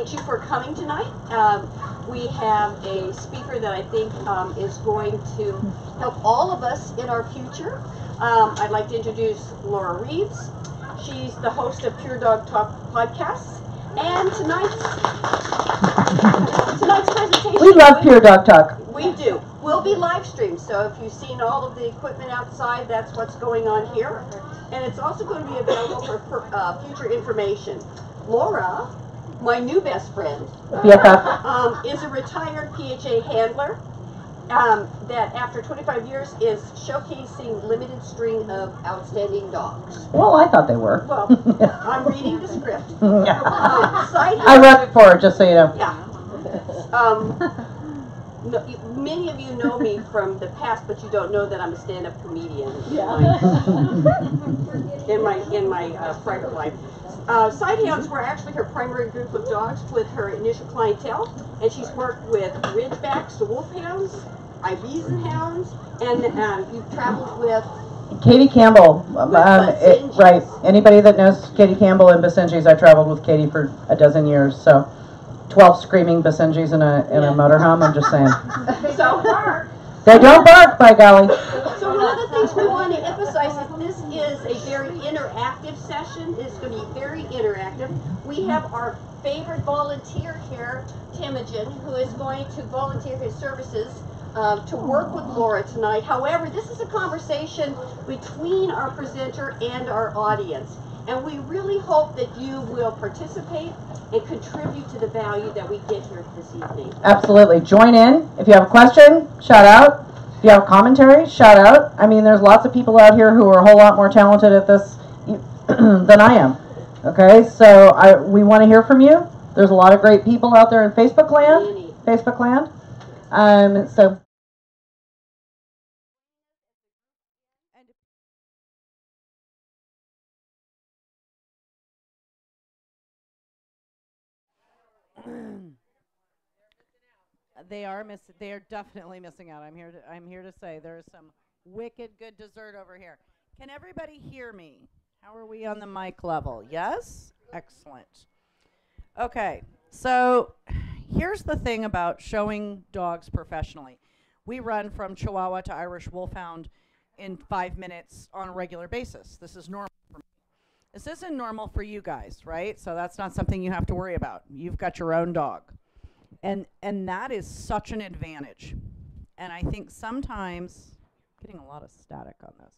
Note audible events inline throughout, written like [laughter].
Greater San Francisco thanks you for coming tonight. Um, we have a speaker that I think um, is going to help all of us in our future. Um, I'd like to introduce Laura Reeves. She's the host of Pure Dog Talk podcasts. And tonight's, tonight's presentation. We love Pure Dog Talk. We do. We'll be live streamed, so if you've seen all of the equipment outside, that's what's going on here. And it's also going to be available for, for uh, future information. Laura, my new best friend, BFF. um, is a retired PHA handler um, that after 25 years is showcasing limited string of outstanding dogs. Well, I thought they were. Well, [laughs] I'm reading the script. Yeah. Um, I for her, just so you know. yeah. Um, no, you, many of you know me from the past, but you don't know that I'm a stand-up comedian. [laughs] In my in my uh, private life. Uh, Sighthounds were actually her primary group of dogs with her initial clientele, and she's worked with Ridgebacks, the Wolfhounds, Iberian Hounds, and um, you've traveled with Katie Campbell, um, um, it, right. Anybody that knows Katie Campbell and Basenji's, I traveled with Katie for a dozen years, so 12 screaming Basenji's in a, in a motorhome, I'm just saying. [laughs] so. They don't bark, by golly. So one of the things we want to emphasize is this is a very interactive session. It's going to be very interactive. We have our favorite volunteer here, Timogen, who is going to volunteer his services uh, to work with Laura tonight. However, this is a conversation between our presenter and our audience. And we really hope that you will participate and contribute to the value that we get here this evening. Absolutely. Join in. If you have a question, shout out. If you have commentary, shout out. I mean, there's lots of people out here who are a whole lot more talented at this [clears throat] than I am. Okay, so I we want to hear from you. There's a lot of great people out there in Facebook land. Many. Facebook land. Um, so They are miss. They are definitely missing out. I'm here to. I'm here to say there is some wicked good dessert over here. Can everybody hear me? How are we on the mic level? Yes. Excellent. Okay. So here's the thing about showing dogs professionally. We run from Chihuahua to Irish Wolfhound in five minutes on a regular basis. This is normal for me. This isn't normal for you guys, right? So that's not something you have to worry about. You've got your own dog and and that is such an advantage. And i think sometimes getting a lot of static on this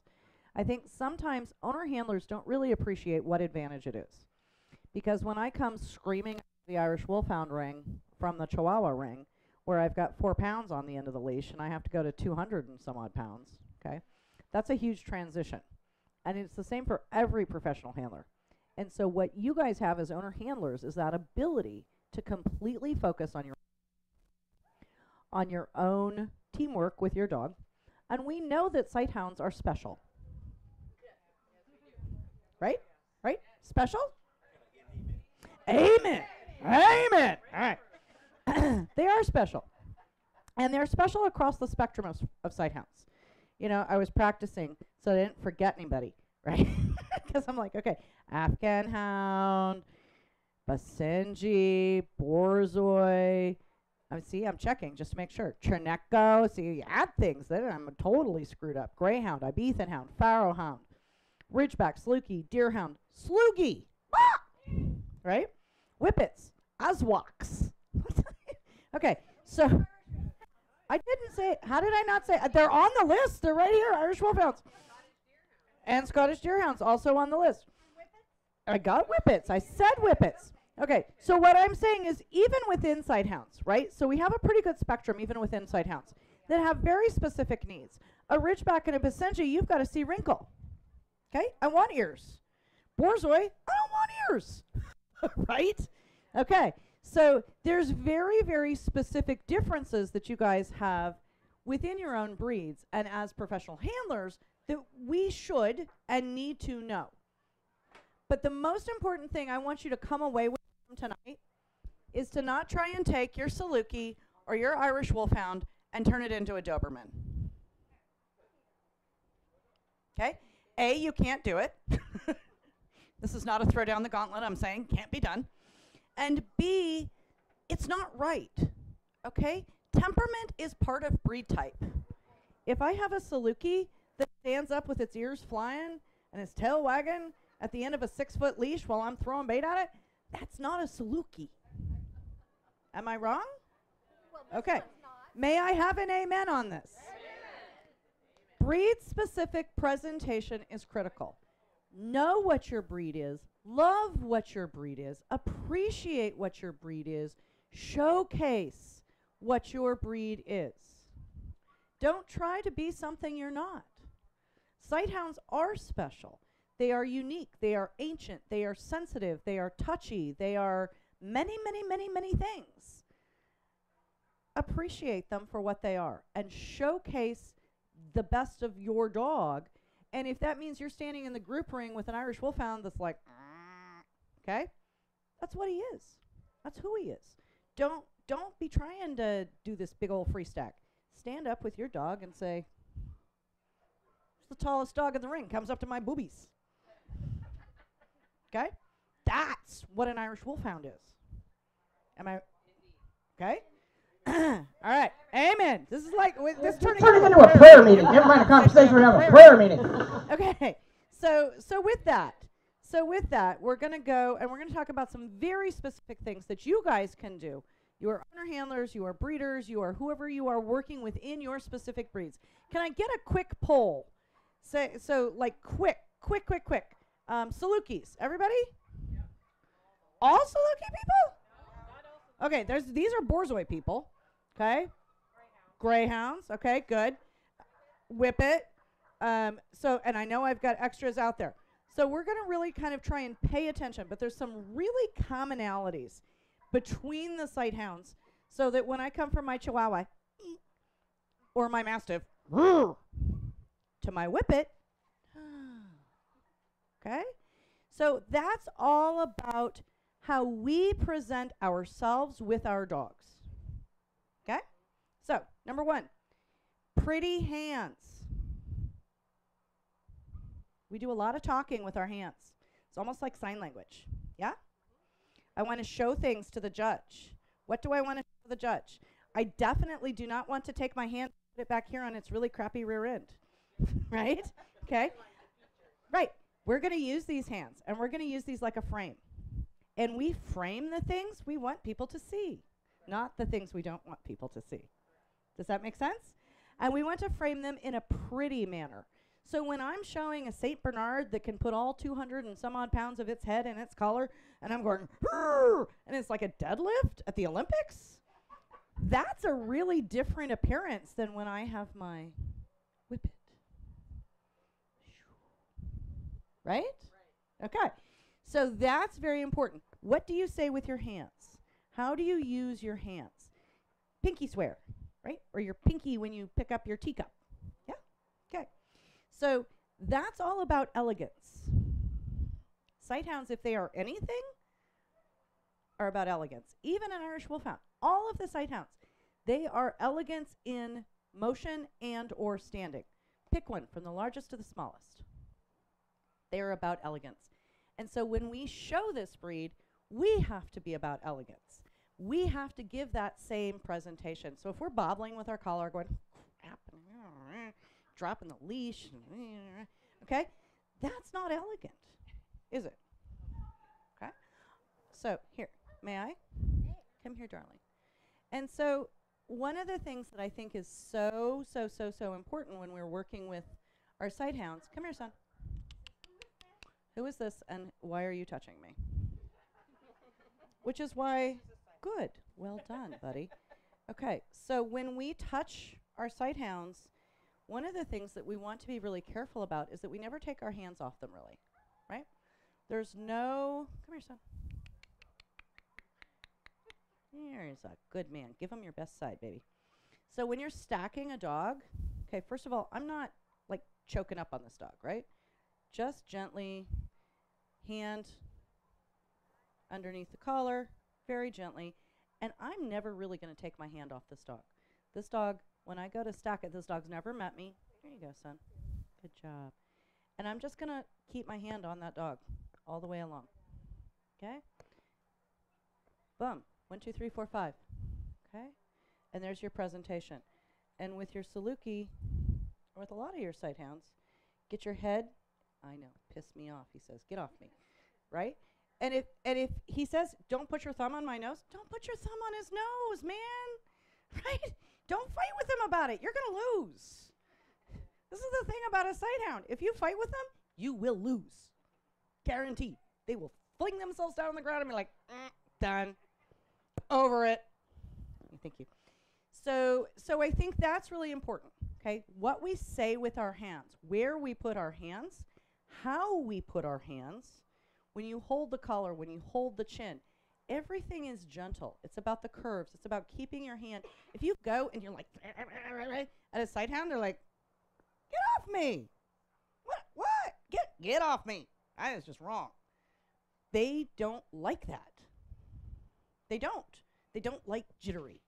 i think sometimes owner handlers don't really appreciate what advantage it is. Because when i come screaming the irish wolfhound ring from the chihuahua ring where i've got four pounds on the end of the leash and i have to go to 200 and some odd pounds okay that's a huge transition. And it's the same for every professional handler. And so what you guys have as owner handlers is that ability to completely focus on your on your own teamwork with your dog. And we know that sight hounds are special. Right? Right? Special? Amen. Amen. All right. [coughs] they are special. And they're special across the spectrum of, of sight hounds. You know, I was practicing so I didn't forget anybody, [laughs] right? Because I'm like, okay, Afghan hound, Basenji, Borzoi. I see, I'm checking just to make sure. Cirneco. See, you add things, then I'm totally screwed up. Greyhound, Ibizan hound, Pharaoh hound, Ridgeback, Saluki, Deerhound, Sloughi. Ah! [laughs] Right? Whippets, Azawakhs. [laughs] okay, so I didn't say. How did I not say? uh, They're on the list. They're right here. Irish Wolfhounds and Scottish Deerhounds also on the list. I got whippets. I said whippets. Okay, so what I'm saying is even within hounds, right? So we have a pretty good spectrum even within hounds, that have very specific needs. A Ridgeback and a Basenji, you've got to see wrinkle. Okay, I want ears. Borzoi, I don't want ears. [laughs] right? Okay, so there's very, very specific differences that you guys have within your own breeds and as professional handlers that we should and need to know. But the most important thing I want you to come away with from tonight is to not try and take your Saluki or your Irish Wolfhound and turn it into a Doberman. Okay? A, you can't do it. [laughs] This is not a throw down the gauntlet. I'm saying can't be done. And B, it's not right. Okay? Temperament is part of breed type. If I have a Saluki that stands up with its ears flying and its tail wagging at the end of a six foot leash while I'm throwing bait at it, that's not a Saluki. Am I wrong? Okay. May I have an amen on this? Breed specific presentation is critical. Know what your breed is, love what your breed is, appreciate what your breed is, showcase what your breed is. Don't try to be something you're not. Sighthounds are special. They are unique. They are ancient. They are sensitive. They are touchy. They are many, many, many, many things. Appreciate them for what they are and showcase the best of your dog. And if that means you're standing in the group ring with an Irish Wolfhound that's like, okay, that's what he is. That's who he is. Don't don't be trying to do this big old free stack. Stand up with your dog and say, the tallest dog in the ring?" Comes up to my boobies. Okay, that's what an Irish Wolfhound is. Am I okay? [clears throat] All right, amen. This is like wi- this turning Turning into a prayer meeting. Never mind a [laughs] conversation, we're having a prayer meeting. [laughs] okay. So so with that, so with that, we're gonna go and we're gonna talk about some very specific things that you guys can do. You are owner handlers, you are breeders, you are whoever you are working within your specific breeds. Can I get a quick poll? Say so like quick, quick, quick, quick. Um, Salukis, everybody? All Saluki people? Okay, there's these are Borzoi people. Okay. Greyhounds. Okay, good. Whippet. Um, so, and I know I've got extras out there. So we're going to really kind of try and pay attention, but there's some really commonalities between the sight hounds so that when I come from my Chihuahua or my Mastiff to my Whippet, okay? So that's all about how we present ourselves with our dogs. Okay? So, number one, pretty hands. We do a lot of talking with our hands. It's almost like sign language. Yeah? I want to show things to the judge. What do I want to show the judge? I definitely do not want to take my hand, put it back here on its really crappy rear end. [laughs] right? Okay? Right. We're going to use these hands and we're going to use these like a frame. And we frame the things we want people to see, not the things we don't want people to see. Does that make sense? And we want to frame them in a pretty manner. So when I'm showing a St. Bernard that can put all 200 and some odd pounds of its head in its collar, and I'm going, and it's like a deadlift at the Olympics, that's a really different appearance than when I have my whippet. Right? Okay. So that's very important. What do you say with your hands? How do you use your hands? Pinky swear, right? Or your pinky when you pick up your teacup. Yeah? Okay. So that's all about elegance. Sighthounds, if they are anything, are about elegance. Even an Irish Wolfhound, all of the sighthounds, they are elegance in motion and or standing. Pick one from the largest to the smallest. They are about elegance. And so when we show this breed, we have to be about elegance. We have to give that same presentation. So if we're bobbling with our collar, going, dropping the leash, okay, that's not elegant, is it? Okay. So here, may I? Come here, darling. And so one of the things that I think is so, so, so, so important when we're working with our sight hounds, come here, son. Who is this and why are you touching me? Which is why, good, well done, buddy. Okay, so when we touch our sight hounds, one of the things that we want to be really careful about is that we never take our hands off them, really, right? There's no, come here, son. Here's a good man. Give him your best side, baby. So when you're stacking a dog, okay, first of all, I'm not like choking up on this dog, right? Just gently, hand underneath the collar, very gently. And I'm never really going to take my hand off this dog. This dog, when I go to stack it, this dog's never met me. There you go, son. Good job. And I'm just going to keep my hand on that dog. all the way along. Okay? Boom. One, two, three, four, five. Okay? And there's your presentation. And with your Saluki, or with a lot of your sight hounds, get your head. I know, piss me off. He says, "Get off me," right? And if and if he says, "Don't put your thumb on my nose," don't put your thumb on his nose, man. [laughs] Right? Don't fight with him about it. You're gonna lose. This is the thing about a sight hound. If you fight with them, you will lose. Guaranteed. They will fling themselves down on the ground and be like, "Eh, done. Over it. Thank you. So, so I think that's really important. Okay, what we say with our hands, where we put our hands, how we put our hands. When you hold the collar, when you hold the chin, everything is gentle. It's about the curves. It's about keeping your hand. If you go and you're like at a sight hound, they're like, "Get off me! What? What? Get get off me! That is just wrong." They don't like that. They don't. They don't like jittery.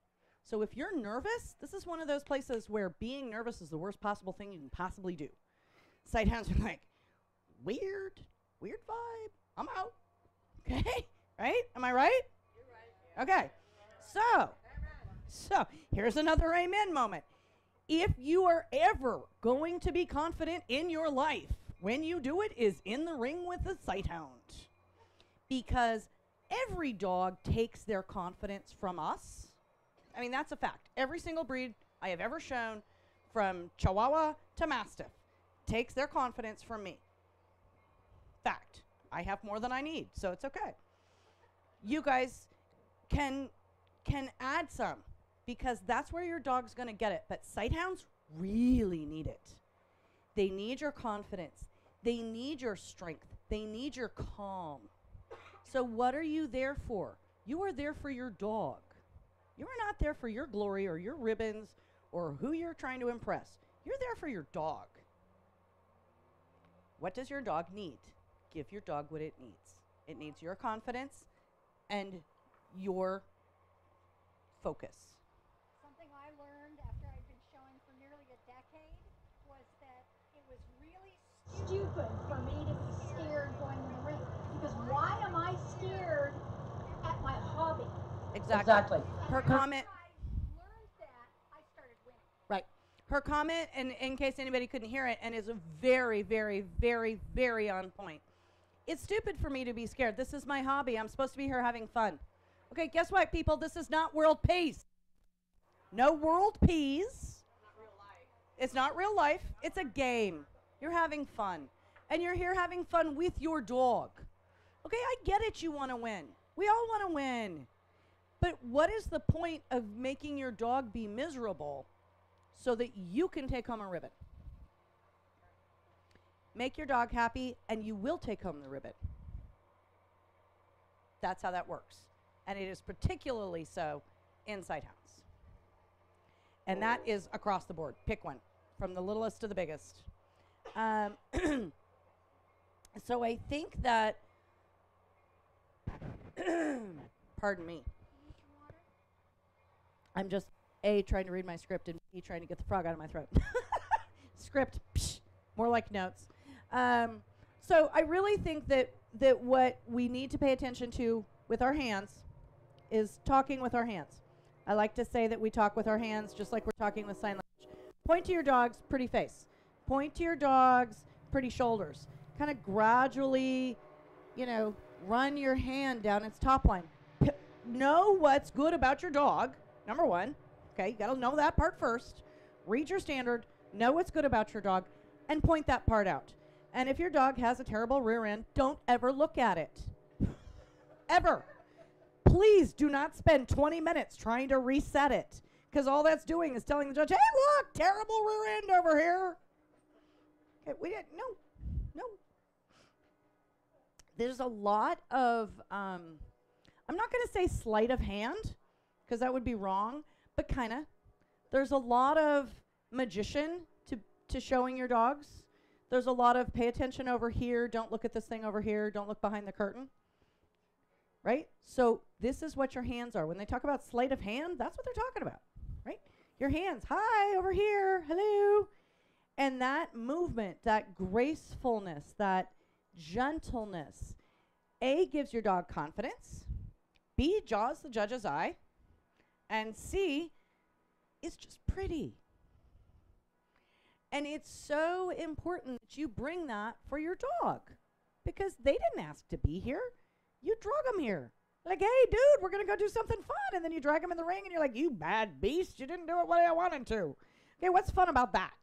So if you're nervous, this is one of those places where being nervous is the worst possible thing you can possibly do. Sighthounds are like, weird, weird vibe. I'm out. Okay, [laughs] right? Am I right? You're right. Okay. So, so here's another amen moment. If you are ever going to be confident in your life, when you do it is in the ring with the sighthound. Because every dog takes their confidence from us. I mean, that's a fact. Every single breed I have ever shown, from Chihuahua to Mastiff, takes their confidence from me. Fact. I have more than I need, so it's okay. You guys can can add some because that's where your dog's going to get it. But sighthounds really need it. They need your confidence. They need your strength. They need your calm. So, what are you there for? You are there for your dog. You are not there for your glory or your ribbons or who you're trying to impress. You're there for your dog. What does your dog need? Give your dog what it needs. It needs your confidence and your focus. Something I learned after I'd been showing for nearly a decade was that it was really stupid for me to be scared going in the ring. Because why am I scared at my hobby? Exactly. Exactly. Her After comment I learned that, I started winning. Right. Her comment, and in case anybody couldn't hear it, and is very, very, very, very on point. It's stupid for me to be scared. This is my hobby. I'm supposed to be here having fun. Okay, guess what, people? This is not world peace. No world peace. It's not real life. It's a game. You're having fun. And you're here having fun with your dog. Okay, I get it. You want to win. We all want to win. But what is the point of making your dog be miserable so that you can take home a ribbon? Make your dog happy and you will take home the ribbon. That's how that works. And it is particularly so in sighthounds. And that is across the board. Pick one, from the littlest to the biggest. Um, [clears throat] so I think that, [clears throat] pardon me, I'm just A, trying to read my script, and B, trying to get the frog out of my throat. [laughs] script, psh, more like notes. Um, so I really think that, that what we need to pay attention to with our hands is talking with our hands. I like to say that we talk with our hands just like we're talking with sign language. Point to your dog's pretty face. Point to your dog's pretty shoulders. Kind of gradually, you know, run your hand down its top line. P- know what's good about your dog, number one. Okay, you got to know that part first. Read your standard, know what's good about your dog, and point that part out. And if your dog has a terrible rear end, don't ever look at it. ever. Please do not spend 20 minutes trying to reset it because all that's doing is telling the judge, hey, look, terrible rear end over here. Okay, we didn't, no, no. There's a lot of, um, I'm not going to say sleight of hand because that would be wrong, but kind of. There's a lot of magician to, to showing your dogs. There's a lot of pay attention over here, don't look at this thing over here, don't look behind the curtain. Right? So this is what your hands are. When they talk about sleight of hand, that's what they're talking about. Right? Your hands, hi, over here, hello. And that movement, that gracefulness, that gentleness A gives your dog confidence, B jaws the judge's eye, and C is just pretty. And it's so important that you bring that for your dog because they didn't ask to be here. You drug them here. Like, hey, dude, we're going to go do something fun. And then you drag them in the ring and you're like, you bad beast, you didn't do it what I wanted to. Okay, what's fun about that?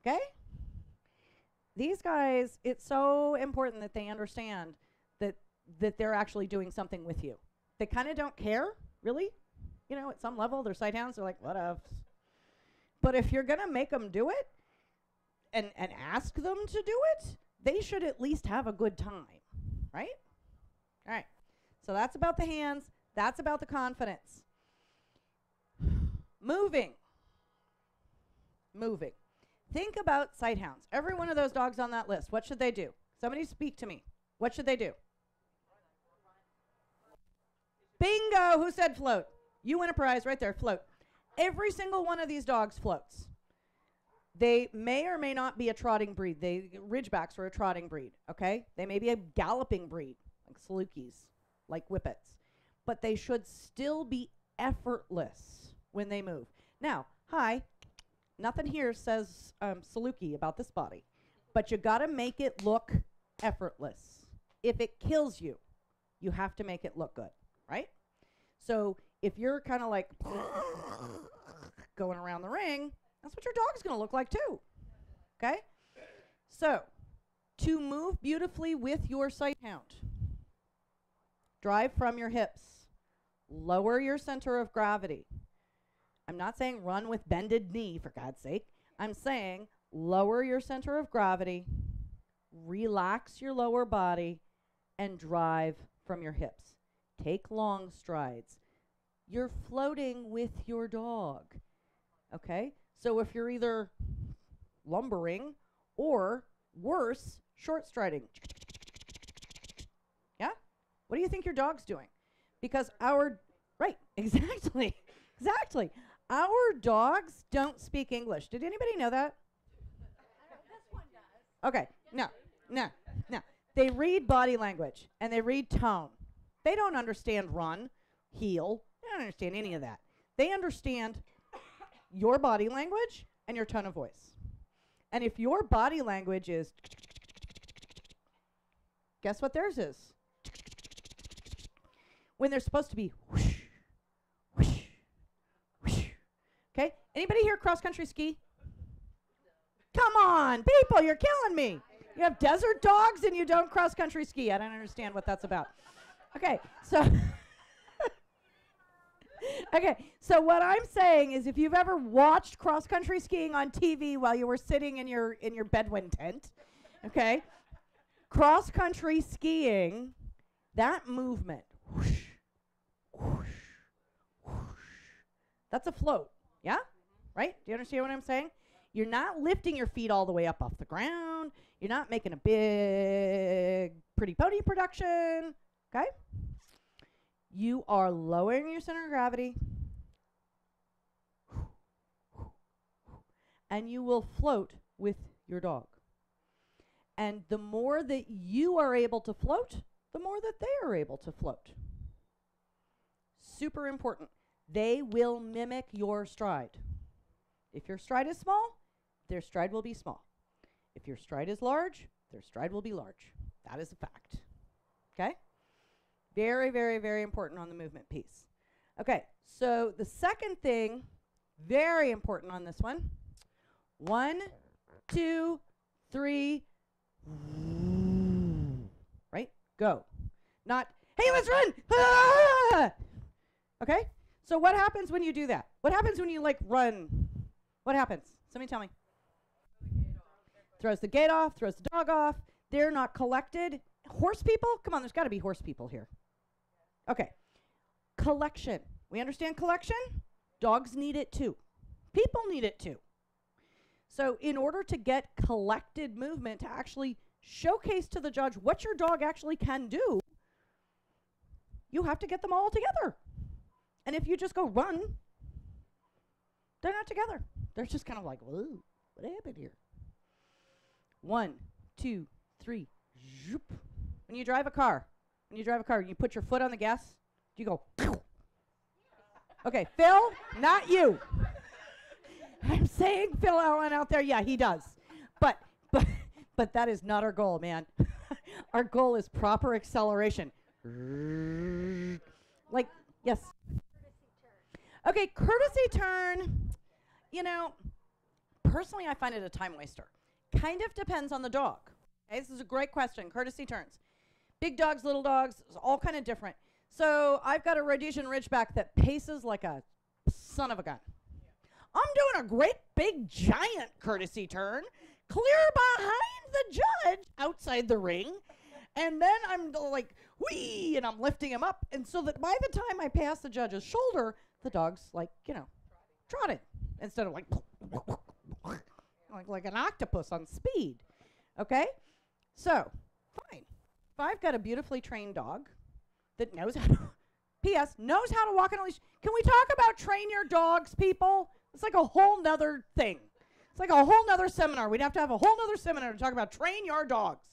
Okay? These guys, it's so important that they understand that that they're actually doing something with you. They kind of don't care, really. You know, at some level, they're sighthounds. They're like, what if? But if you're gonna make them do it, and and ask them to do it, they should at least have a good time, right? All right. So that's about the hands. That's about the confidence. [sighs] Moving. Moving. Think about sighthounds. Every one of those dogs on that list, what should they do? Somebody speak to me. What should they do? Bingo! Who said float? You win a prize right there. Float. Every single one of these dogs floats. They may or may not be a trotting breed. They Ridgebacks are a trotting breed. Okay, they may be a galloping breed, like Salukis, like Whippets, but they should still be effortless when they move. Now, hi, nothing here says um, Saluki about this body, but you got to make it look effortless. If it kills you, you have to make it look good, right? So if you're kind of like going around the ring, that's what your dog's going to look like too. Okay? So, to move beautifully with your sight hound, drive from your hips, lower your center of gravity. I'm not saying run with bended knee, for God's sake. I'm saying lower your center of gravity, relax your lower body, and drive from your hips. Take long strides. You're floating with your dog. Okay? So if you're either lumbering or worse, short striding. Yeah? What do you think your dog's doing? Because our right, [laughs] exactly. Exactly. Our dogs don't speak English. Did anybody know that? Okay. No. No. No. They read body language and they read tone. They don't understand run, heel. Don't understand any of that. They understand your body language and your tone of voice. And if your body language is, guess what theirs is? When they're supposed to be. Okay? Anybody here cross country ski? Come on, people, you're killing me. You have desert dogs and you don't cross country ski. I don't understand what that's about. Okay, so. [laughs] okay, so what I'm saying is, if you've ever watched cross country skiing on TV while you were sitting in your in your Bedouin tent, okay, cross country skiing, that movement, whoosh, whoosh, whoosh, that's a float, yeah, right? Do you understand what I'm saying? You're not lifting your feet all the way up off the ground. You're not making a big pretty pony production, okay? You are lowering your center of gravity. And you will float with your dog. And the more that you are able to float, the more that they are able to float. Super important. They will mimic your stride. If your stride is small, their stride will be small. If your stride is large, their stride will be large. That is a fact. Okay? Very, very, very important on the movement piece. Okay, so the second thing, very important on this one. One, two, three, right? Go. Not, hey, let's run! Ah! [laughs] Okay? So what happens when you do that? What happens when you like run? What happens? Somebody tell me. Throws the gate off, throws the dog off. They're not collected. Horse people? Come on, there's got to be horse people here. Okay. Collection. We understand collection? Dogs need it too. People need it too. So, in order to get collected movement to actually showcase to the judge what your dog actually can do, you have to get them all together. And if you just go run, they're not together. They're just kind of like, whoa, what happened here? One, two, three, zoop. When you drive a car, when you drive a car, you put your foot on the gas, you go, [laughs] okay, Phil, not you. [laughs] I'm saying Phil Allen out there, yeah, he does. But, but, but that is not our goal, man. [laughs] our goal is proper acceleration. Like, yes. Okay, courtesy turn. You know, personally, I find it a time waster. Kind of depends on the dog. Okay, this is a great question. Courtesy turns. Big dogs, little dogs, all kind of different. So I've got a Rhodesian Ridgeback that paces like a son of a gun. I'm doing a great big giant courtesy turn, clear behind the judge outside the ring, and then I'm like, whee, and I'm lifting him up, and so that by the time I pass the judge's shoulder, the dog's like, you know, trotting instead of like, like like an octopus on speed. Okay, so fine. If I've got a beautifully trained dog that knows how [laughs] to, P.S. knows how to walk on a leash. Can we talk about train your dogs, people? It's like a whole nother thing. It's like a whole nother seminar. We'd have to have a whole nother seminar to talk about train your dogs.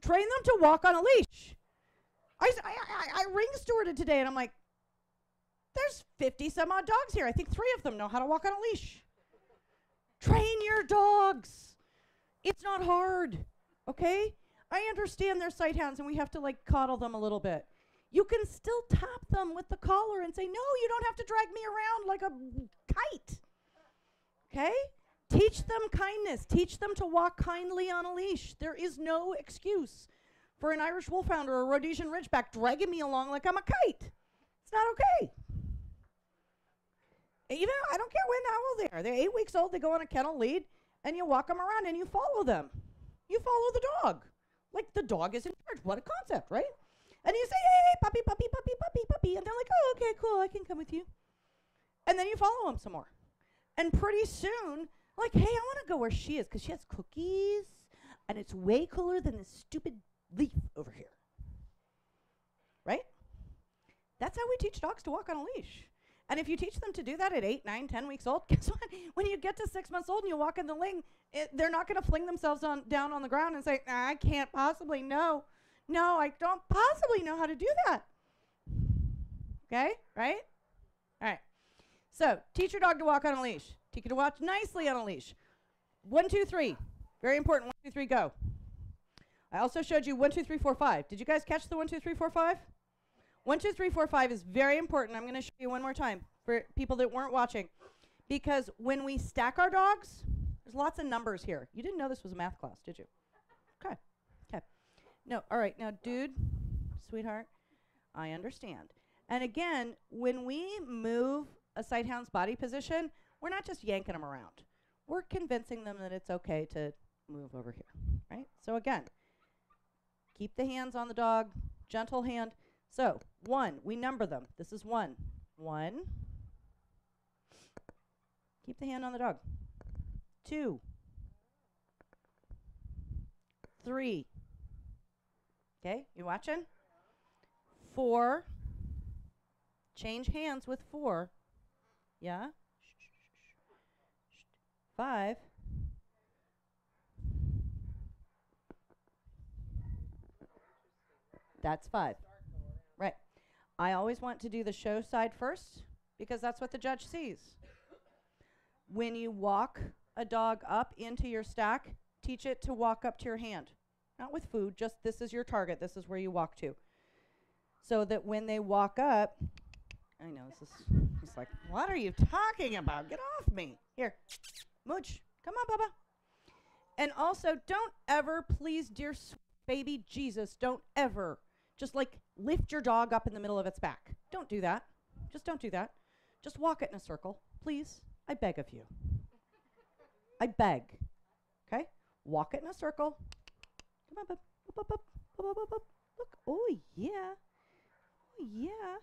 Train them to walk on a leash. I, I, I- I ring stewarded today and I'm like, there's 50 some odd dogs here. I think three of them know how to walk on a leash. Train your dogs. It's not hard, okay? I understand they're sight hounds and we have to like coddle them a little bit. You can still tap them with the collar and say, no, you don't have to drag me around like a kite. Okay? Teach them kindness. Teach them to walk kindly on a leash. There is no excuse for an Irish Wolfhound or a Rhodesian Ridgeback dragging me along like I'm a kite. It's not okay. Even I don't care when how old they are. They're eight weeks old. They go on a kennel lead, and you walk them around and you follow them. You follow the dog, like the dog is in charge. What a concept, right? And you say, "Hey, hey, puppy, puppy, puppy, puppy, puppy," and they're like, "Oh, okay, cool. I can come with you." And then you follow them some more, and pretty soon, like, "Hey, I want to go where she is because she has cookies, and it's way cooler than this stupid leaf over here." Right? That's how we teach dogs to walk on a leash. And if you teach them to do that at eight, nine, ten weeks old, [laughs] guess what? When you get to six months old and you walk in the ring, they're not going to fling themselves on down on the ground and say, "I can't possibly know, no, I don't possibly know how to do that." Okay, right? All right. So teach your dog to walk on a leash. Teach it to walk nicely on a leash. One, two, three. Very important. One, two, three, go. I also showed you one, two, three, four, five. Did you guys catch the one, two, three, four, five? One, two, three, four, five is very important. I'm going to show you one more time for people that weren't watching. Because when we stack our dogs, there's lots of numbers here. You didn't know this was a math class, did you? Okay. Okay. No, all right. Now, dude, sweetheart, I understand. And again, when we move a sighthound's body position, we're not just yanking them around. We're convincing them that it's okay to move over here, right? So again, keep the hands on the dog, gentle hand. So, one, we number them. This is one. One. Keep the hand on the dog. Two. Three. Okay, you watching? Four. Change hands with four. Yeah? Five. That's five. I always want to do the show side first because that's what the judge sees. When you walk a dog up into your stack, teach it to walk up to your hand. Not with food, just this is your target, this is where you walk to. So that when they walk up, I know this is it's like, what are you talking about? Get off me. Here, Mooch, come on, Bubba. And also, don't ever, please, dear baby Jesus, don't ever just like lift your dog up in the middle of its back. Don't do that. Just don't do that. Just walk it in a circle, please. I beg of you. I beg. Okay? Walk it in a circle. Come on, bub. Up, up, up, up, up. Look. Oh, yeah. Oh, yeah.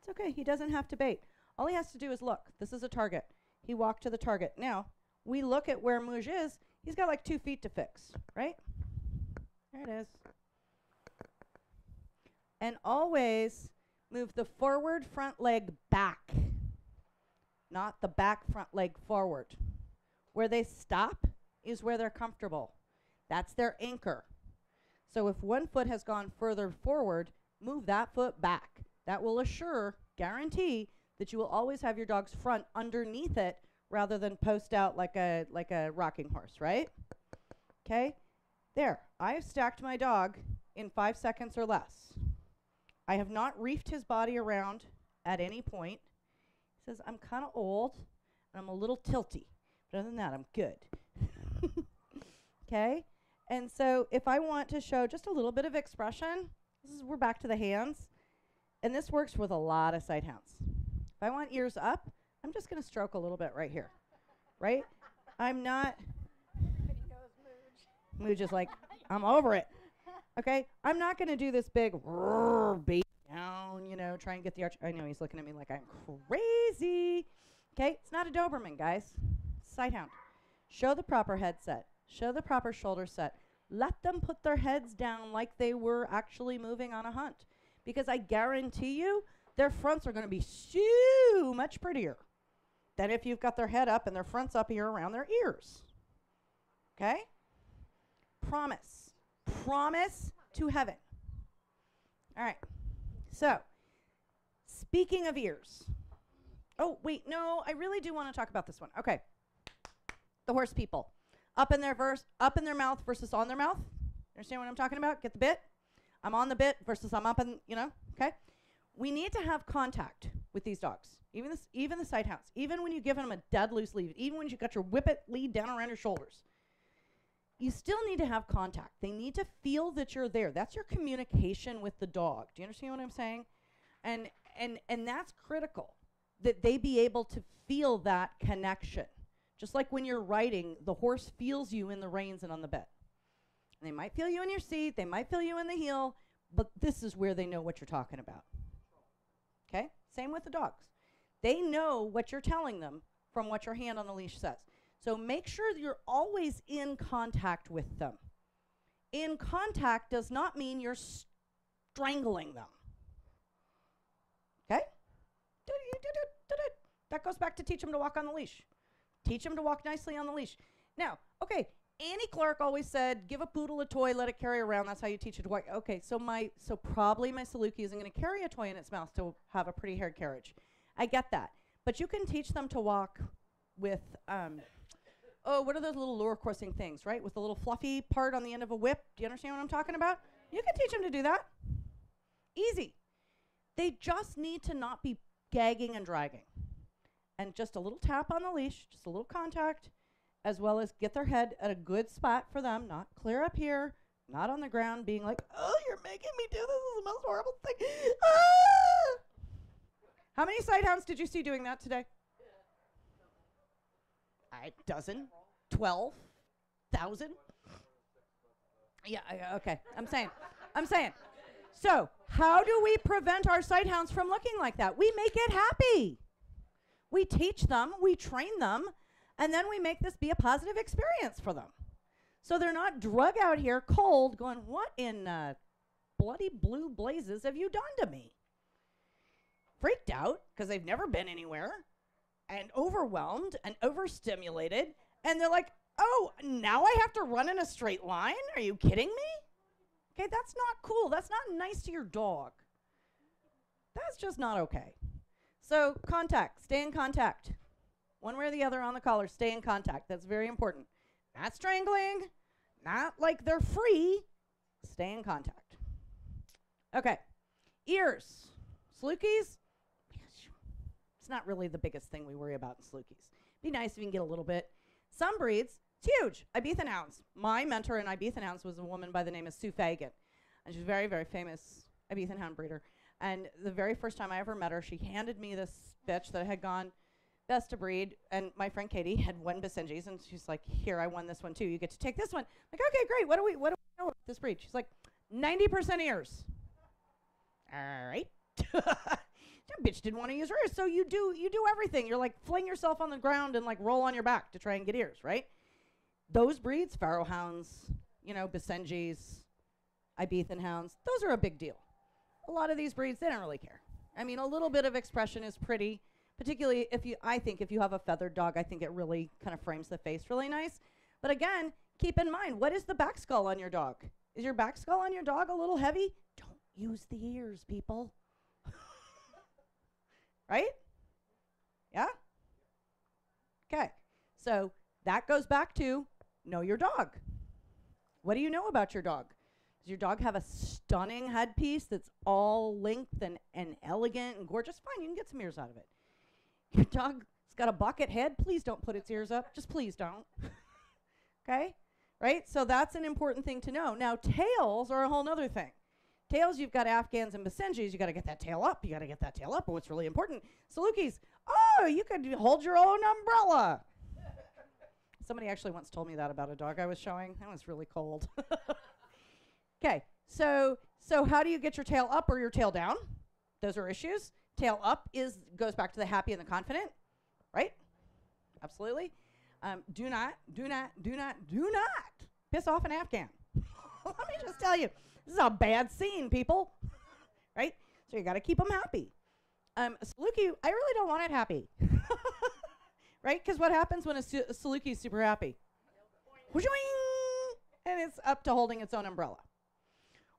It's okay. He doesn't have to bait. All he has to do is look. This is a target. He walked to the target. Now, we look at where Mouge is. He's got like two feet to fix, right? There it is. And always move the forward front leg back, not the back front leg forward. Where they stop is where they're comfortable. That's their anchor. So if one foot has gone further forward, move that foot back. That will assure, guarantee, that you will always have your dog's front underneath it rather than post out like a like a rocking horse, right? Okay? There. I have stacked my dog in 5 seconds or less. I have not reefed his body around at any point. He says I'm kind of old and I'm a little tilty. But other than that, I'm good. [laughs] Okay? And so if I want to show just a little bit of expression, this is we're back to the hands. And this works with a lot of sight hounds. If I want ears up, I'm just going to stroke a little bit right here. Right? I'm not [laughs] Mooge is like, I'm over it. Okay? I'm not going to do this big beat down, you know, try and get the arch. I know he's looking at me like I'm crazy. Okay? It's not a Doberman, guys. Sighthound. Show the proper headset. Show the proper shoulder set. Let them put their heads down like they were actually moving on a hunt. Because I guarantee you, their fronts are going to be so much prettier than if you've got their head up and their fronts up here around their ears. Okay? Promise. Promise to heaven. All right. So, speaking of ears. Oh, wait, no, I really do want to talk about this one. Okay. The horse people. Up in their verse, up in their mouth versus on their mouth. Understand what I'm talking about? Get the bit? I'm on the bit versus I'm up in, you know, okay? We need to have contact with these dogs. Even this even the sight hounds. Even when you give them a dead loose lead, even when you got your whippet lead down around your shoulders. You still need to have contact. They need to feel that you're there. That's your communication with the dog. Do you understand what I'm saying? And and and that's critical that they be able to feel that connection. Just like when you're riding, the horse feels you in the reins and on the bit. They might feel you in your seat, they might feel you in the heel, but this is where they know what you're talking about. Okay? Same with the dogs. They know what you're telling them from what your hand on the leash says. So make sure that you're always in contact with them. In contact does not mean you're strangling them. Okay? That goes back to teach them to walk on the leash. Teach them to walk nicely on the leash. Now, okay, Annie Clark always said, give a poodle a toy, let it carry around. That's how you teach it to walk. Okay, so my so probably my Saluki isn't going to carry a toy in its mouth to have a pretty haired carriage. I get that, but you can teach them to walk with um, oh, what are those little lure coursing things, right? With the little fluffy part on the end of a whip. Do you understand what I'm talking about? You can teach them to do that. Easy. They just need to not be gagging and dragging. And just a little tap on the leash, just a little contact, as well as get their head at a good spot for them, not clear up here, not on the ground, being like, oh, you're making me do this. This is the most horrible thing. Ah! How many sighthounds did you see doing that today? A dozen, twelve thousand. Yeah. I- okay. I'm saying. I'm saying. So, how do we prevent our sighthounds from looking like that? We make it happy. We teach them, we train them, and then we make this be a positive experience for them. So they're not drug out here cold, going, "What in uh, bloody blue blazes have you done to me?" Freaked out because they've never been anywhere, and overwhelmed and overstimulated, and they're like, "Oh, now I have to run in a straight line? Are you kidding me?" Okay, that's not cool. That's not nice to your dog. That's just not okay. So, contact, stay in contact. One way or the other on the collar, stay in contact. That's very important. Not strangling, not like they're free. Stay in contact. Okay, ears. Salukis, it's not really the biggest thing we worry about in Salukis. Be nice if you can get a little bit. Some breeds, it's huge. Ibizan Hounds. My mentor in Ibizan Hounds was a woman by the name of Sue Fagan. And she's a very, very famous Ibizan Hound breeder. And the very first time I ever met her, she handed me this bitch that had gone best of breed. And my friend Katie had won Basenji's, and she's like, "Here, I won this one too. You get to take this one." I'm like, okay, great. What do we? What do we know about this breed? She's like, 90% ears. All right. [laughs] that bitch didn't want to use her ears, so you do you do everything. You're like fling yourself on the ground and like roll on your back to try and get ears, right? Those breeds, Pharaoh hounds, you know, Basenji's, Ibizan hounds, those are a big deal a lot of these breeds they don't really care. I mean, a little bit of expression is pretty, particularly if you. I think if you have a feathered dog, I think it really kind of frames the face really nice. But again, keep in mind what is the back skull on your dog? Is your back skull on your dog a little heavy? Don't use the ears, people. Right? Yeah? Okay. So that goes back to know your dog. What do you know about your dog? Does your dog have a stunning headpiece that's all length and, and elegant and gorgeous? Fine, you can get some ears out of it. Your dog's got a bucket head. Please don't put its ears up. Just please don't. [laughs] okay? Right? So that's an important thing to know. Now, tails are a whole nother thing. Tails, you've got Afghans and Basenjis. You got to get that tail up. You got to get that tail up. What's really important, Salukis, oh, you could hold your own umbrella. [laughs] Somebody actually once told me that about a dog I was showing. That was really cold. [laughs] Okay, so so how do you get your tail up or your tail down? Those are issues. Tail up is goes back to the happy and the confident, right? Absolutely. Um, do not, do not, do not, do not piss off an Afghan. [laughs] Let me just tell you, this is a bad scene, people. [laughs] right? So you got to keep them happy. Um, Saluki, I really don't want it happy. [laughs] right? Because what happens when a, su- a Saluki is super happy? And it's up to holding its own umbrella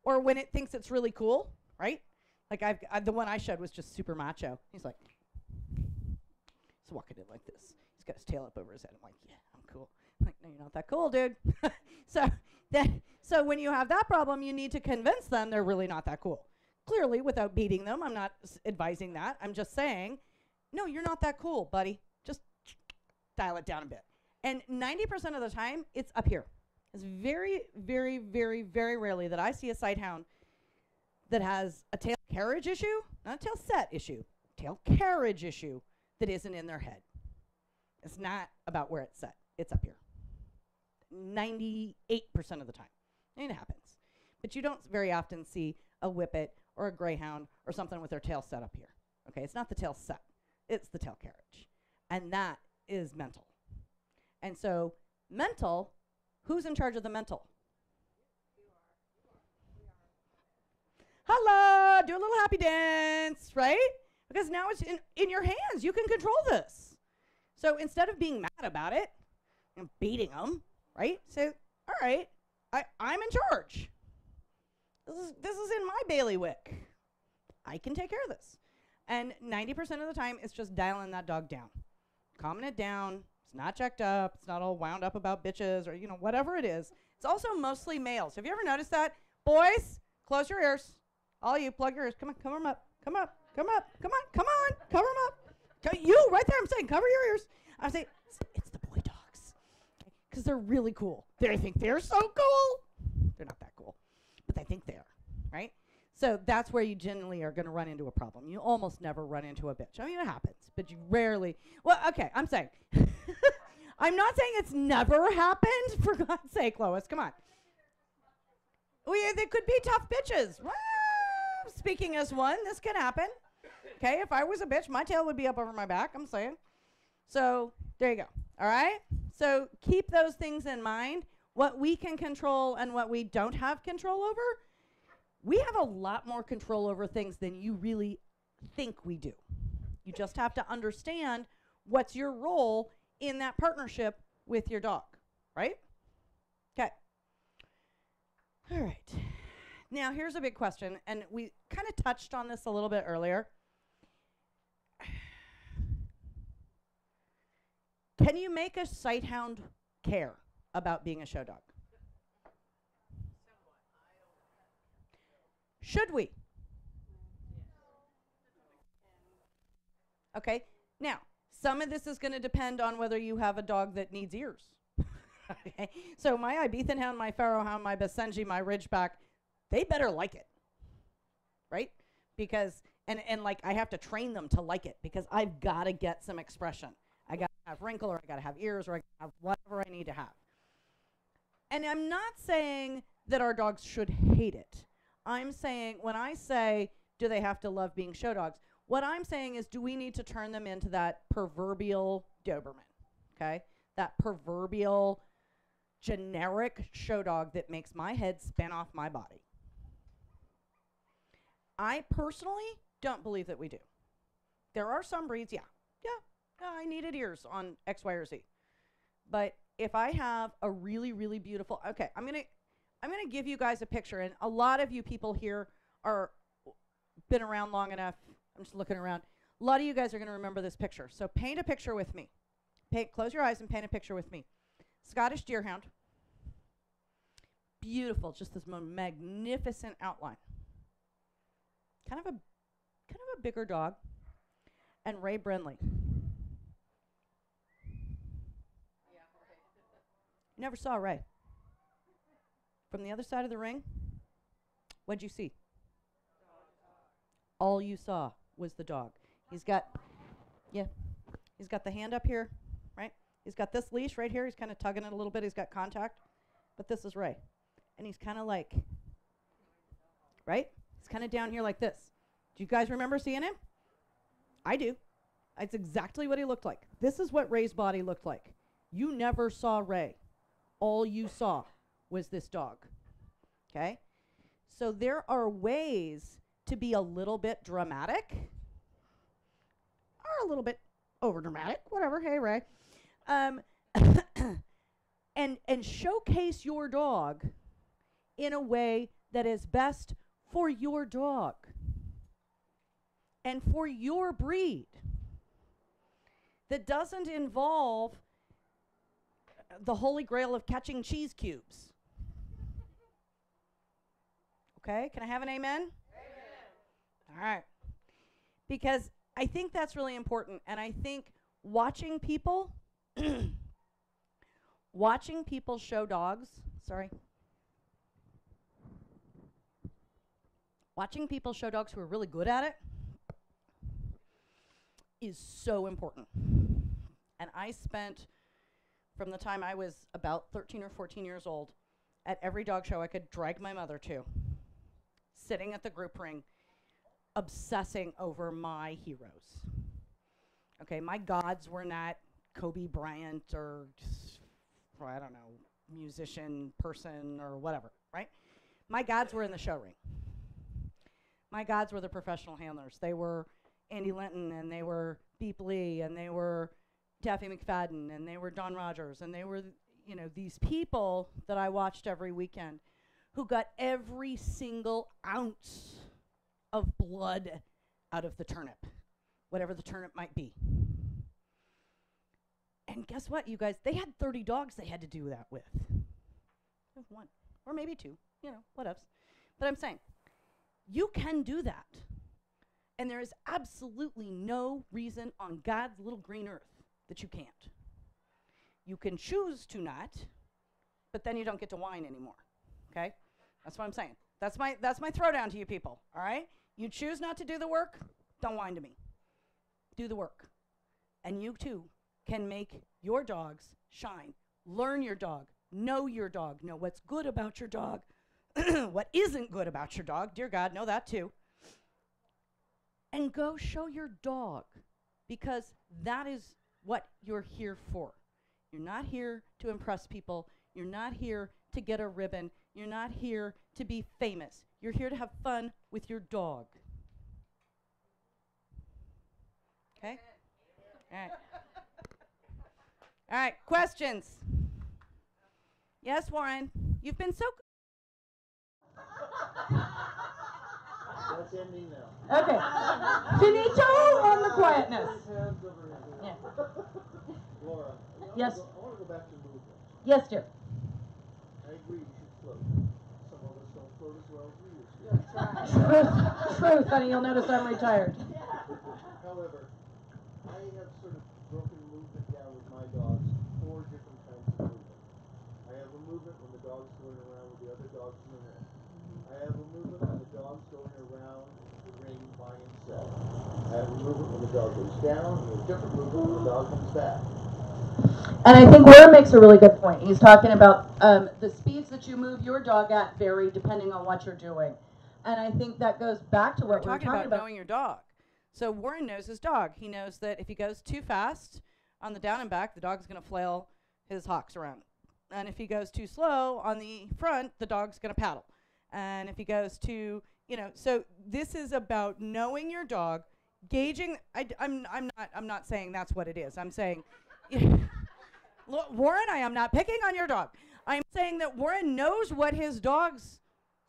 or when it thinks it's really cool, right? Like I've I, the one I showed was just super macho. He's like, he's walking in like this. He's got his tail up over his head. I'm like, yeah, I'm cool. I'm like, no, you're not that cool, dude. [laughs] so then, so when you have that problem, you need to convince them they're really not that cool. Clearly, without beating them, I'm not s- advising that. I'm just saying, no, you're not that cool, buddy. Just dial it down a bit. And 90% of the time, it's up here. It's very, very, very, very rarely that I see a sight hound that has a tail carriage issue, not a tail set issue, tail carriage issue that isn't in their head. It's not about where it's set, it's up here. 98% of the time. It happens. But you don't very often see a whippet or a greyhound or something with their tail set up here. Okay, it's not the tail set, it's the tail carriage. And that is mental. And so, mental Who's in charge of the mental? Hello, do a little happy dance, right? Because now it's in, in your hands. You can control this. So instead of being mad about it and beating them, right? Say, all right, I, I'm in charge. This is, this is in my bailiwick. I can take care of this. And 90% of the time, it's just dialing that dog down, calming it down, it's not checked up. It's not all wound up about bitches or, you know, whatever it is. It's also mostly males. Have you ever noticed that? Boys, close your ears. All you, plug your ears. Come on, cover them up. Come up. Come up. Come on. Come on. Cover them up. You, right there. I'm saying, cover your ears. I say, it's, it's the boy dogs. Because they're really cool. They think they're so cool. They're not that cool, but they think they are, right? So that's where you generally are going to run into a problem. You almost never run into a bitch. I mean, it happens, but you rarely. Well, okay, I'm saying. [laughs] I'm not saying it's never happened. [laughs] For God's sake, Lois, come on. We, they could be tough bitches. Speaking as one, this can happen. Okay, if I was a bitch, my tail would be up over my back. I'm saying. So there you go. All right. So keep those things in mind. What we can control and what we don't have control over we have a lot more control over things than you really think we do. You just have to understand what's your role in that partnership with your dog, right? Okay. All right. Now, here's a big question, and we kind of touched on this a little bit earlier. Can you make a sight hound care about being a show dog? Should we? Okay. Now, some of this is going to depend on whether you have a dog that needs ears. [laughs] okay. So my Ibizan hound, my Pharaoh hound, my Basenji, my Ridgeback, they better like it. Right? Because and and like I have to train them to like it because I've got to get some expression. I got to have wrinkle or I got to have ears or I got to have whatever I need to have. And I'm not saying that our dogs should hate it. I'm saying, when I say, do they have to love being show dogs? What I'm saying is, do we need to turn them into that proverbial Doberman? Okay? That proverbial generic show dog that makes my head spin off my body. I personally don't believe that we do. There are some breeds, yeah. Yeah I needed ears on X, Y, or Z. But if I have a really, really beautiful, okay, I'm to I'm to give you guys a picture, and a lot of you people here are been around long enough. I'm just looking around. A lot of you guys are to remember this picture. So paint a picture with me. Paint, close your eyes and paint a picture with me. Scottish Deerhound. Beautiful, just this magnificent outline. Kind of a kind of a bigger dog. And Ray Brenly. Never saw Ray. From the other side of the ring, what'd you see? All you saw was the dog. He's got, yeah, he's got the hand up here, right? He's got this leash right here. He's kind of tugging it a little bit. He's got contact, but this is Ray, and he's kind of like, right? He's kind of down here like this. Do you guys remember seeing him? I do. It's exactly what he looked like. This is what Ray's body looked like. You never saw Ray. All you saw was this dog. Okay? So there are ways to be a little bit dramatic or a little bit over dramatic, whatever. Hey, Ray. Um, [coughs] and and showcase your dog in a way that is best for your dog and for your breed that doesn't involve the holy grail of catching cheese cubes. Okay, can I have an amen? Amen. All right. Because I think that's really important. And I think watching people, [clears throat] watching people show dogs, sorry. Watching people show dogs who are really good at it is so important. And I spent, from the time I was about 13 or 14 years old, at every dog show I could drag my mother to, sitting at the group ring, obsessing over my heroes. Okay, my gods were not Kobe Bryant or, or I don't know, musician, person, or whatever, right? My gods were in the show ring. My gods were the professional handlers. They were Andy Linton and they were Beep Lee and they were Taffe McFadden and they were Don Rogers and they were, you know, these people that I watched every weekend who got every single ounce of blood out of the turnip, whatever the turnip might be. And guess what, you guys? They had 30 dogs they had to do that with. With One, or maybe two, you know, what else. But I'm saying, you can do that. And there is absolutely no reason on God's little green earth that you can't. You can choose to not, but then you don't get to whine anymore. Okay? That's what I'm saying. That's my that's my throwdown to you people. All right? You choose not to do the work, don't whine to me. Do the work. And you too can make your dogs shine. Learn your dog. Know your dog. Know what's good about your dog. [clears throat] what isn't good about your dog. Dear God, know that too and go show your dog because that is what you're here for. You're not here to impress people. You're not here to get a ribbon. You're not here to be famous. You're here to have fun with your dog. Okay? All right. All right, questions? Yes, Warren. You've been so That's ending now. Okay. Finito on the quietness. Hands over here. Yeah. Laura. I wanna Yes. go- I wanna go back to movement. Yes, dear. I agree, you should float. Some of us don't float as well as we used to. Truth, [laughs] truth, honey. You'll notice I'm retired. [laughs] However, I have sort of broken movement down with my dogs, four different kinds of movement. I have a movement when the dog's going around with the other dogs in the ring. I have a movement when the dog's going around the ring by himself. I have a movement when the dog goes down, and a different movement when the dog comes back. And I think Warren makes a really good point. He's talking about um, the speeds that you move your dog at vary depending on what you're doing. And I think that goes back to we're what we were talking, about, about. knowing your dog. So Warren knows his dog. He knows that if he goes too fast on the down and back, the dog's going to flail his hocks around. And if he goes too slow on the front, the dog's going to paddle. And if he goes too, you know, so this is about knowing your dog, gauging. I, am I'm not I'm not saying that's what it is. I'm saying, [laughs] Lo- Warren, I am not picking on your dog. I'm saying that Warren knows what his dog's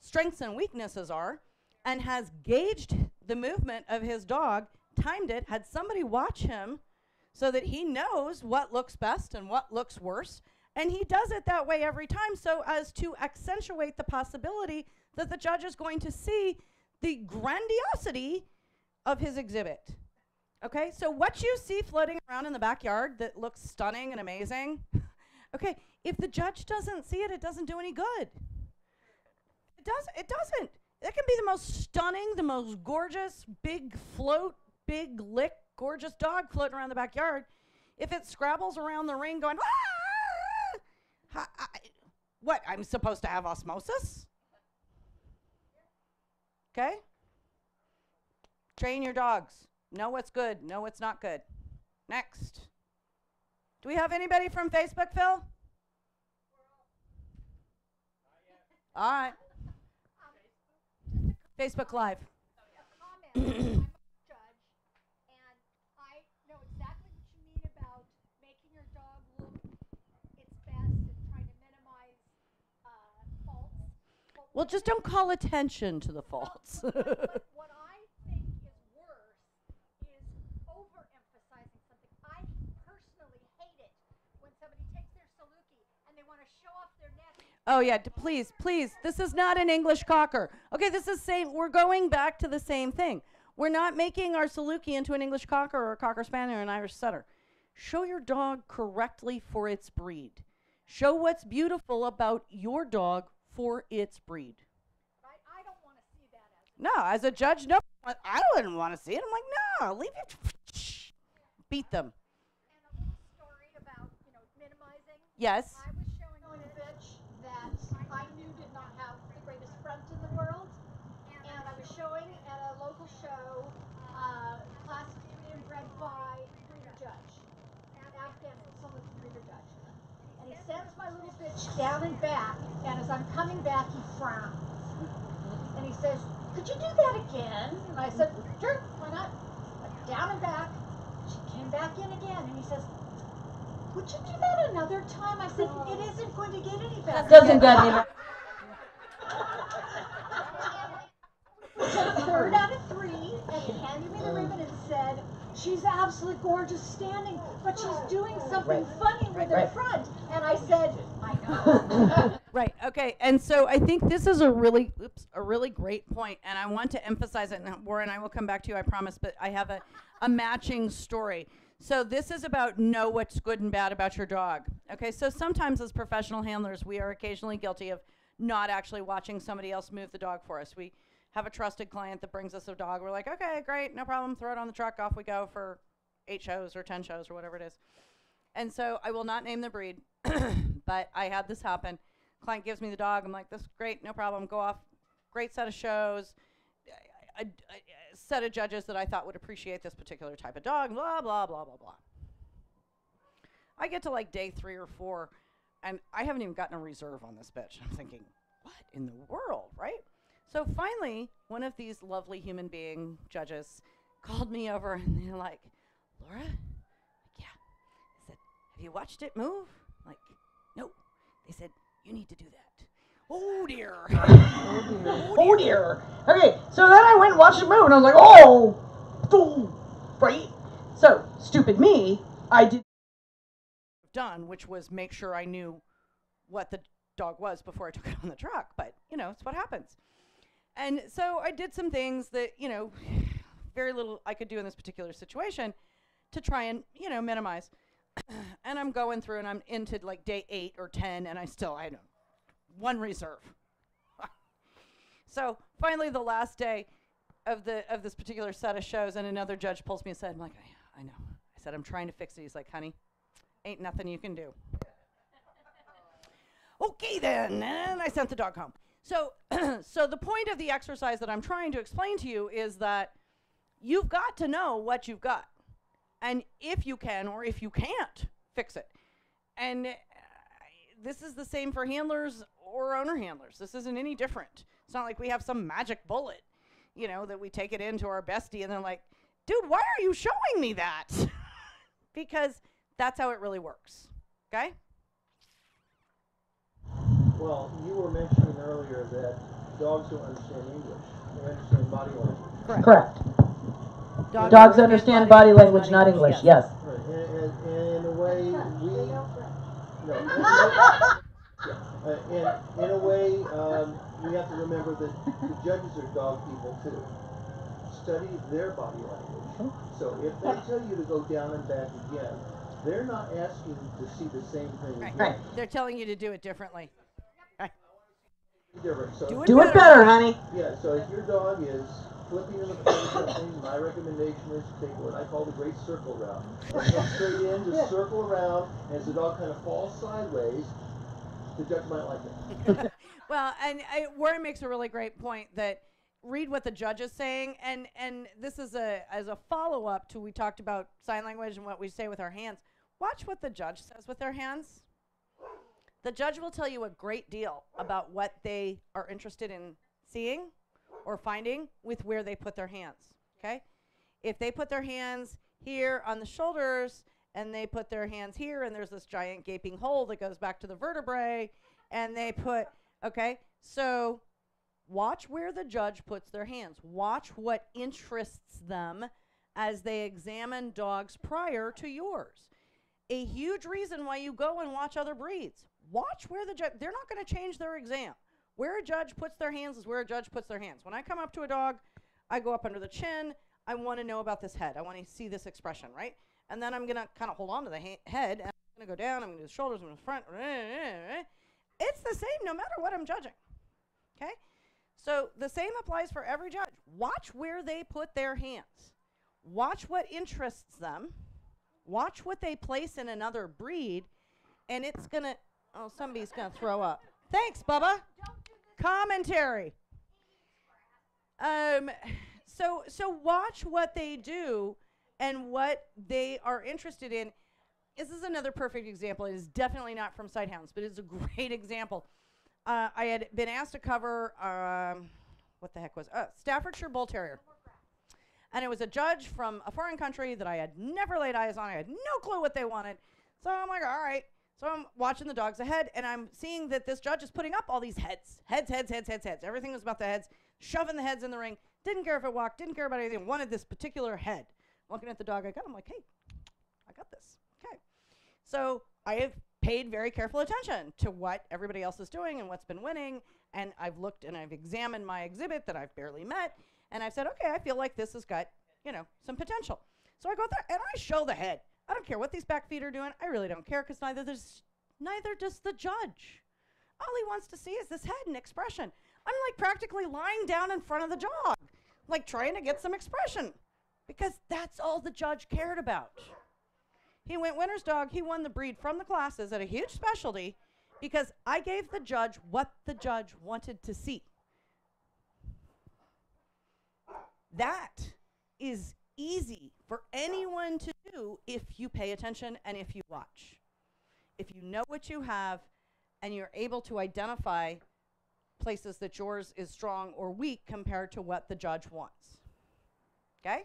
strengths and weaknesses are and has gauged the movement of his dog, timed it, had somebody watch him so that he knows what looks best and what looks worse. And he does it that way every time so as to accentuate the possibility that the judge is going to see the grandiosity of his exhibit. Okay, so what you see floating around in the backyard that looks stunning and amazing, [laughs] okay, if the judge doesn't see it, it doesn't do any good. It does. It doesn't. That can be the most stunning, the most gorgeous, big float, big lick, gorgeous dog floating around the backyard. If it scrabbles around the ring, going, ah, ha- I- what? I'm supposed to have osmosis? Okay. Train your dogs. Know what's good. Know what's not good. Next. Do we have anybody from Facebook, Phil? All right. Facebook Live. a comment. I'm a judge, and I know exactly what you mean about making your dog look its best and trying to minimize uh, faults. Well, just don't call attention to the faults. But, but what I think is worse is overemphasizing something. I personally hate it when somebody takes their Saluki and they want to show off their neck. Oh yeah, d- please, please. This is not an English cocker. Okay, this is same. We're going back to the same thing. We're not making our Saluki into an English cocker or a cocker spaniel or an Irish setter. Show your dog correctly for its breed. Show what's beautiful about your dog for its breed. I, I don't want to see that as No, as a judge, no, I- wouldn't want to see it. I'm like, no, leave it. Beat them. and a little story about you know minimizing. Yes. I was showing showing a this, bitch that I knew did not have the greatest front in the world. And I was showing at a local show, uh, classic and bred by breeder judge. Afghan, someone's breeder judge. And he sends my little bitch down and back, and as I'm coming back, he frowns. And he says, could you do that again? And I said, sure, why not? Went down and back. She came back in again, and he says, would you do that another time? I said, it isn't going to get any better. That Doesn't get any [laughs] better. third out of three and handed me the ribbon and said, She's absolutely gorgeous standing, but she's doing something funny with her right. front. And I said, I know. [laughs] Right. Okay. And so I think this is a really, oops, a really great point, and I want to emphasize it. And Warren, I will come back to you, I promise. But I have a, a matching story. So this is about know what's good and bad about your dog. Okay. So sometimes as professional handlers, we are occasionally guilty of not actually watching somebody else move the dog for us. We have a trusted client that brings us a dog. We're like, okay, great, no problem. Throw it on the truck. Off we go for eight shows or ten shows or whatever it is. And so I will not name the breed, [coughs] but I had this happen. Client gives me the dog. I'm like, this is great, no problem. Go off. Great set of shows. A, a- a set of judges that I thought would appreciate this particular type of dog. Blah blah blah blah blah. I get to like day three or four, and I haven't even gotten a reserve on this bitch. I'm thinking, what in the world, right? So finally, one of these lovely human being judges called me over, and they're like, Laura, like, yeah. I said, have you watched it move? Like, no. They said, you need to do that. Oh, oh [laughs] dear. Oh dear. Oh dear. Okay, so then I went and watched the move and I was like, oh, fool, right? So stupid me, I did. done, which was make sure I knew what the dog was before I took it on the truck. But, you know, it's what happens. And so I did some things that, you know, very little I could do in this particular situation to try and, you know, minimize. [clears throat] and I'm going through and I'm into like day eight or 10, and I still, I know, one reserve. [laughs] so finally, the last day of the of this particular set of shows, and another judge pulls me aside. I'm like, I, I know. I said, I'm trying to fix it. He's like, honey, ain't nothing you can do. [laughs] okay then, and I sent the dog home. So, [clears throat] so the point of the exercise that I'm trying to explain to you is that you've got to know what you've got, and if you can or if you can't, fix it. And uh, this is the same for handlers or owner handlers. This isn't any different. It's not like we have some magic bullet, you know, that we take it into our bestie and they're like, dude, why are you showing me that? [laughs] because that's how it really works. Okay? Well, you were mentioning earlier that dogs don't understand English. They understand body language. Correct. Dogs understand body language, not English, yes. Right, and, and, and in a way, we, They don't fret. no, in- [laughs] yeah, uh, in, in a way, um, we have to remember that the judges are dog people too. Study their body language. So if they tell you to go down and back again, they're not asking to see the same thing Right. again. Right. They're telling you to do it differently. Different, so. Do it Do it better. better, honey. Yeah, so if your dog is flipping in the front of something, [coughs] my recommendation is to take what I call the great circle route. Don't straight in, just circle around, and as the dog kind of falls sideways, the judge might like it. [laughs] Well, and I, Warren makes a really great point that read what the judge is saying, and and this is a as a follow up to we talked about sign language and what we say with our hands. Watch what the judge says with their hands. The judge will tell you a great deal about what they are interested in seeing or finding with where they put their hands. Okay, if they put their hands here on the shoulders and they put their hands here, and there's this giant gaping hole that goes back to the vertebrae, and they put Okay, so watch where the judge puts their hands. Watch what interests them as they examine dogs prior to yours. A huge reason why you go and watch other breeds. Watch where the judge, they're not going to change their exam. Where a judge puts their hands is where a judge puts their hands. When I come up to a dog, I go up under the chin. I want to know about this head. I want to see this expression, right? And then I'm going to kind of hold on to the ha- head and I'm going to go down. I'm going to do the shoulders, I'm going to front. It's the same no matter what I'm judging. Okay? So the same applies for every judge. Watch where they put their hands. Watch what interests them. Watch what they place in another breed. And it's going to, oh, somebody's going to throw up. Thanks, Bubba. Commentary. Um, so, so watch what they do and what they are interested in this is another perfect example. It is definitely not from Sighthounds, but it's a [laughs] great example. Uh, I had been asked to cover um, what the heck was uh, Staffordshire Bull Terrier, and it was a judge from a foreign country that I had never laid eyes on. I had no clue what they wanted, so I'm like, all right. So I'm watching the dogs ahead, and I'm seeing that this judge is putting up all these heads, heads, heads, heads, heads, heads. Everything was about the heads, shoving the heads in the ring. Didn't care if it walked, didn't care about anything. Wanted this particular head. Looking at the dog I got, I'm like, hey, I got this. Okay. So I have paid very careful attention to what everybody else is doing and what's been winning. And I've looked and I've examined my exhibit that I've barely met. And I've said, okay, I feel like this has got, you know, some potential. So I go there and I show the head. I don't care what these back feet are doing. I really don't care because neither does neither does the judge. All he wants to see is this head and expression. I'm like practically lying down in front of the dog, like trying to get some expression because that's all the judge cared about. He went winner's dog. He won the breed from the classes at a huge specialty because I gave the judge what the judge wanted to see. That is easy for anyone to do if you pay attention and if you watch. If you know what you have and you're able to identify places that yours is strong or weak compared to what the judge wants. Okay?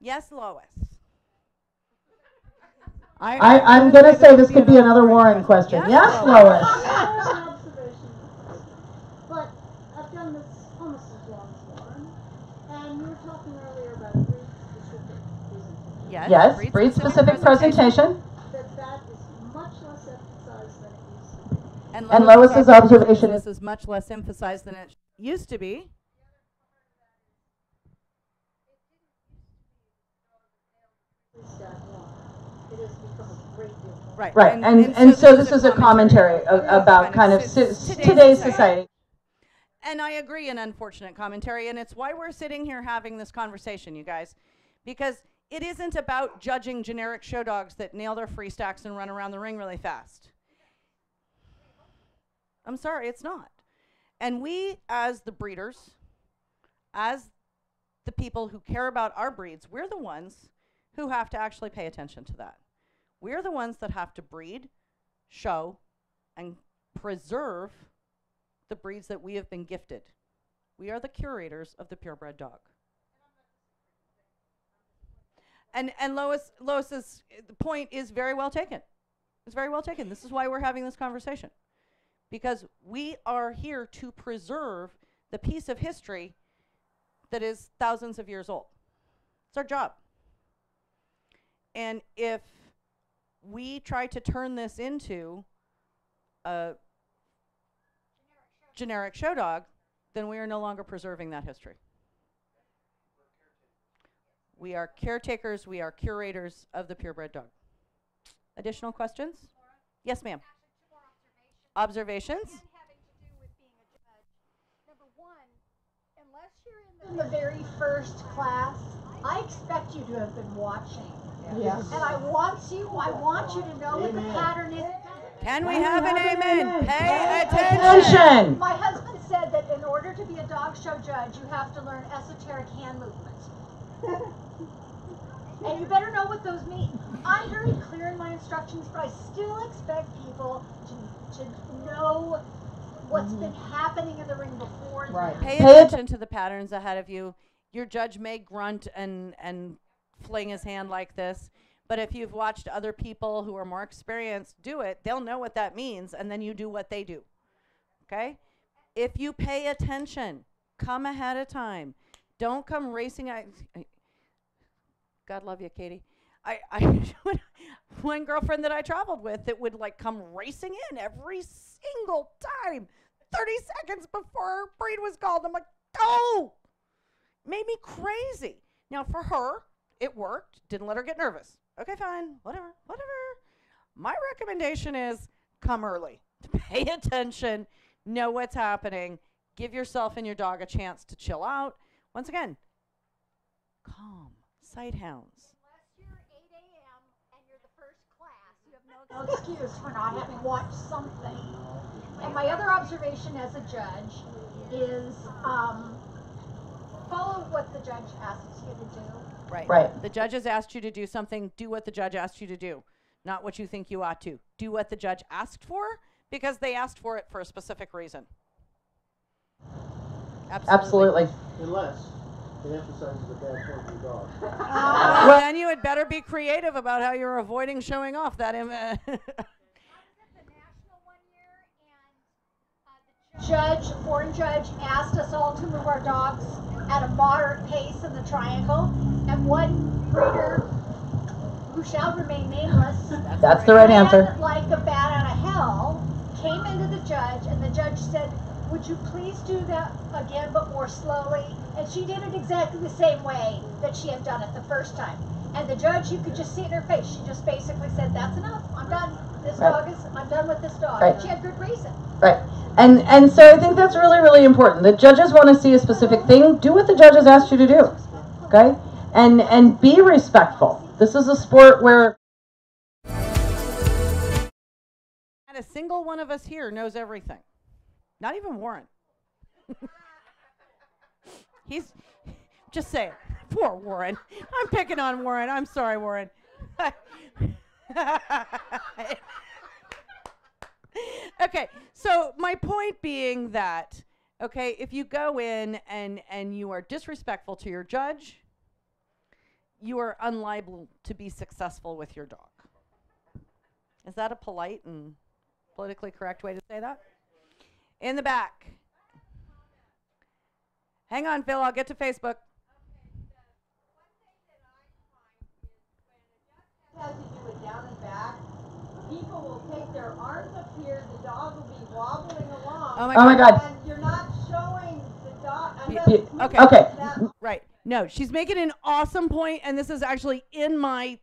Yes, Lois. I, I'm gonna say this could be another Warren question. Yes, Lois? An observation. But I've done this almost as long as Warren, and you were talking earlier about breed-specific presentation. Yes. Yes, breed-specific presentation. That that is much less emphasized than it used to be. And, And Lois's Lois's observation observation is this is much less emphasized than it used to be. Stat one. It has become a great deal more. Right. Right, and, and so this is a commentary of about kind of si- today's society. And I agree, an unfortunate commentary, and it's why we're sitting here having this conversation, you guys, because it isn't about judging generic show dogs that nail their free stacks and run around the ring really fast. I'm sorry, it's not. And we, as the breeders, as the people who care about our breeds, we're the ones who have to actually pay attention to that. We're the ones that have to breed, show, and preserve the breeds that we have been gifted. We are the curators of the purebred dog. And and Lois Lois's point is very well taken. It's very well taken. This is why we're having this conversation. because we are here to preserve the piece of history that is thousands of years old. It's our job. And if we try to turn this into a generic show dog, then we are no longer preserving that history. We are caretakers, we are curators of the purebred dog. Additional questions? Yes, ma'am. Actually, two more Observations? observations. And having to do with being a judge. Number one, unless you're in In the the very first class, I expect you to have been watching. Yes. And I want you, I want you to know what the pattern is. Can we have an amen? Pay Pay attention. Attention! My husband said that in order to be a dog show judge, you have to learn esoteric hand movement. [laughs] and you better know what those mean. I'm very clear in my instructions, but I still expect people to, to know what's mm-hmm. been happening in the ring before. Right. Pay Pay attention to the patterns ahead of you. Your judge may grunt and, and fling his hand like this, but if you've watched other people who are more experienced do it, they'll know what that means, and then you do what they do. Okay? If you pay attention, come ahead of time. Don't come racing. I, I- God love you, Katie. I, I [laughs] one girlfriend that I traveled with that would like come racing in every single time, 30 seconds before her breed was called. I'm like, oh, made me crazy. Now for her, it worked. Didn't let her get nervous. Okay, fine, whatever, whatever. My recommendation is come early. [laughs] Pay attention, know what's happening, give yourself and your dog a chance to chill out. Once again, calm, sight hounds. unless you're 8 a.m. and you're the first class, you have no no excuse for not having watched something. And my other observation as a judge is um, follow what the judge asks you to do. Right. Right. The judge has asked you to do something, do what the judge asked you to do, not what you think you ought to. Do what the judge asked for because they asked for it for a specific reason. Absolutely. Absolutely. Unless it emphasizes a bad point in your dog. [laughs] Well, then you had better be creative about how you're avoiding showing off that. Im- [laughs] I was the national one year, and uh, the judge. Judge, foreign judge, asked us all to move our dogs at a moderate pace in the triangle, and one breeder, who shall remain nameless, That's the right answer. like a bat out of hell, came into the judge, and the judge said, "Would you please do that again, but more slowly?" And she did it exactly the same way that she had done it the first time. And the judge, you could just see it in her face. She just basically said, "That's enough. I'm done. This Right. dog is. I'm done with this dog." Right. And she had good reason. Right. And and so I think that's really really important. The judges want to see a specific thing. Do what the judges asked you to do. Okay? And and be respectful. This is a sport where Not a single one of us here knows everything. Not even Warren. He's just saying. [laughs] Poor Warren. I'm picking on Warren. I'm sorry, Warren. [laughs] okay, so my point being that okay, if you go in and and you are disrespectful to your judge, you are unliable to be successful with your dog. Is that a polite and politically correct way to say that? In the back. Hang on, Phil. I'll get to Facebook. has to do with down and back. People will take their arms up here, the dog will be wobbling along. Oh my Oh my god. And you're not showing the dog. Ye- unless okay. Okay. that mm-hmm. Right. No, she's making an awesome point, and this is actually in my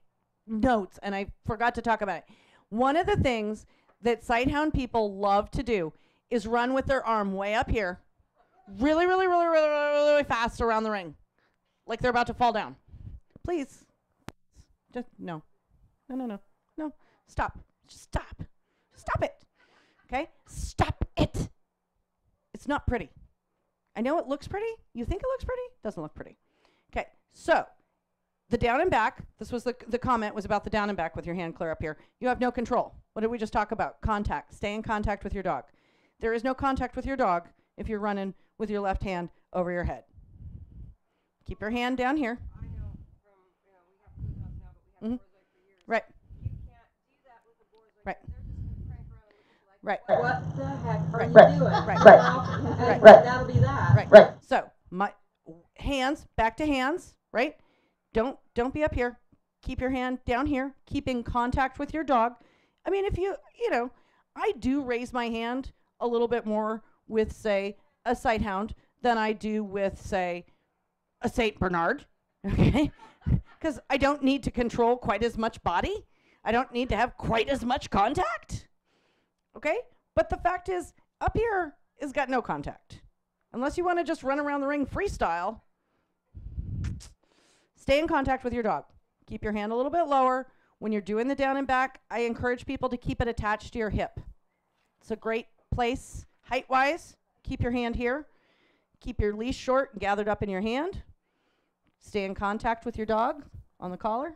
notes, and I forgot to talk about it. One of the things that sighthound people love to do is run with their arm way up here, really, really, really, really, really, really fast around the ring, like they're about to fall down. Please, just no, no, no, no, no. Stop. Just stop. Stop it. Okay. Stop it. It's not pretty. I know it looks pretty. You think it looks pretty? Doesn't look pretty. Okay, so the down and back. This was the the comment was about the down and back with your hand clear up here. You have no control. What did we just talk about? Contact. Stay in contact with your dog. There is no contact with your dog if you're running with your left hand over your head. Keep your hand down here. Mhm. Right. Right. Right. What the heck are Right. you Right. doing? Right. You Right. Right. Right. That'll be that. Right. Right. So my hands back to hands, right? Don't don't be up here. Keep your hand down here. Keep in contact with your dog. I mean, if you you know, I do raise my hand a little bit more with say a sight hound than I do with say a Saint Bernard. [laughs] Okay, because I don't need to control quite as much body. I don't need to have quite as much contact. Okay, but the fact is, up here is got no contact. Unless you want to just run around the ring freestyle, stay in contact with your dog. Keep your hand a little bit lower. When you're doing the down and back, I encourage people to keep it attached to your hip. It's a great place height wise. Keep your hand here. Keep your leash short and gathered up in your hand. Stay in contact with your dog on the collar.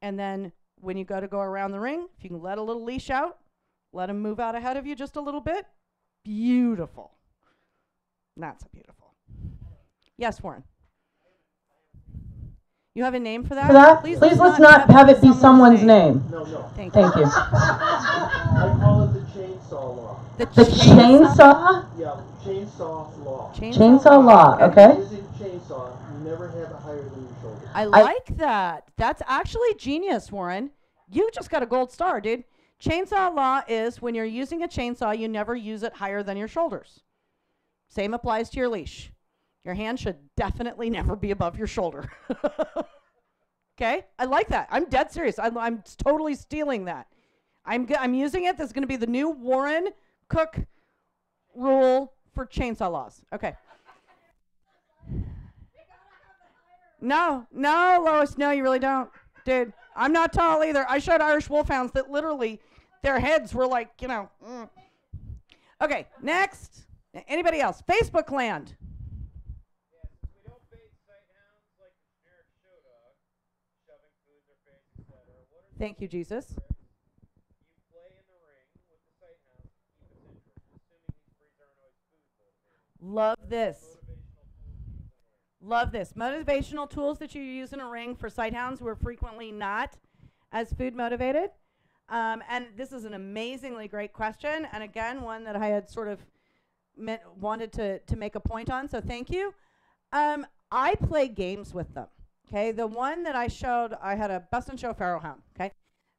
And then when you go to go around the ring, if you can let a little leash out, let him move out ahead of you just a little bit. Beautiful. Not so beautiful. Yes, Warren. You have a name for that? For that, please, Please let's not have it be someone's name. No, no. Thank you. Thank you. I call it the chainsaw law. The, The chainsaw? Yeah, chainsaw law. Chainsaw law, okay? Using chainsaw, you never have it higher than your shoulder. I like that. That's actually genius, Warren. You just got a gold star, dude. Chainsaw law is when you're using a chainsaw, you never use it higher than your shoulders. Same applies to your leash. Your hand should definitely never be above your shoulder. [laughs] okay? I like that. I'm dead serious. I'm, I'm totally stealing that. I'm, g- I'm using it. That's going to be the new Warren Cook rule for chainsaw laws. Okay. No, no, Lois, no, you really don't. Dude, I'm not tall either. I showed Irish wolfhounds that literally their heads were like, you know. mm. Okay, next. Anybody else? Facebook land. Thank you, Jesus. Love this. Love this. Motivational tools that you use in a ring for sighthounds who are frequently not as food motivated. Um, and this is an amazingly great question, and again, one that I had sort of meant, wanted to, to make a point on, so thank you. Um, I play games with them. Okay, the one that I showed, I had a best in show pharaoh hound. Okay,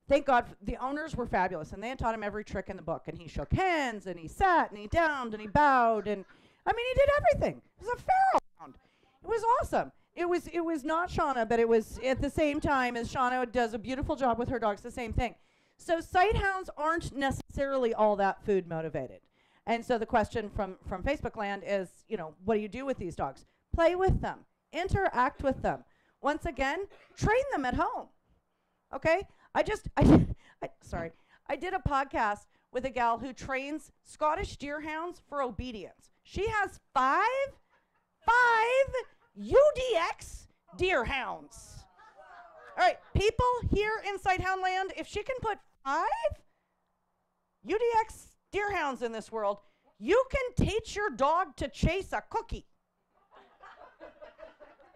thank God the owners were fabulous, and they had taught him every trick in the book. And he shook hands, and he sat, and he downed, and he bowed, and I mean, he did everything. It was a pharaoh hound. It was awesome. It was it was not Shauna, but it was at the same time as Shauna does a beautiful job with her dogs. The same thing. So sight hounds aren't necessarily all that food motivated. And so the question from from Facebook land is, you know, what do you do with these dogs? Play with them, interact with them. Once again, train them at home. Okay? I just I, [laughs] I sorry. I did a podcast with a gal who trains Scottish deerhounds for obedience. She has five five UDX deerhounds. All right, people here in Sighthound land, if she can put five UDX deerhounds in this world, you can teach your dog to chase a cookie.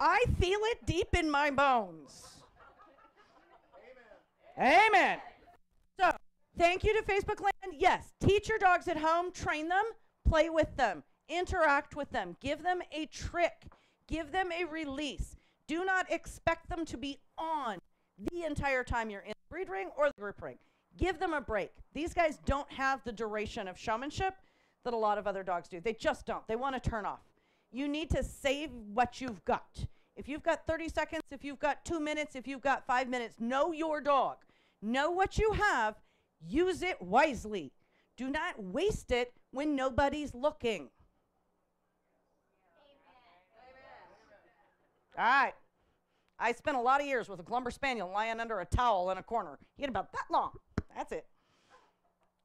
I feel it deep in my bones. Amen. Amen. Thank you to Facebook Land. Yes, teach your dogs at home, train them, play with them, interact with them, give them a trick, give them a release. Do not expect them to be on the entire time you're in the breed ring or the group ring. Give them a break. These guys don't have the duration of showmanship that a lot of other dogs do. They just don't. They want to turn off. You need to save what you've got. If you've got 30 seconds, if you've got two minutes, if you've got five minutes, know your dog. Know what you have. Use it wisely. Do not waste it when nobody's looking. All right. I spent a lot of years with a Clumber Spaniel lying under a towel in a corner. He had about that long. That's it.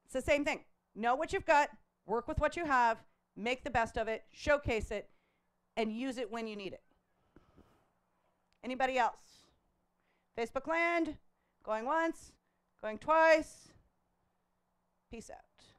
It's the same thing. Know what you've got, work with what you have, make the best of it, showcase it, and use it when you need it. Anybody else? Facebook land, going once, going twice. Peace out.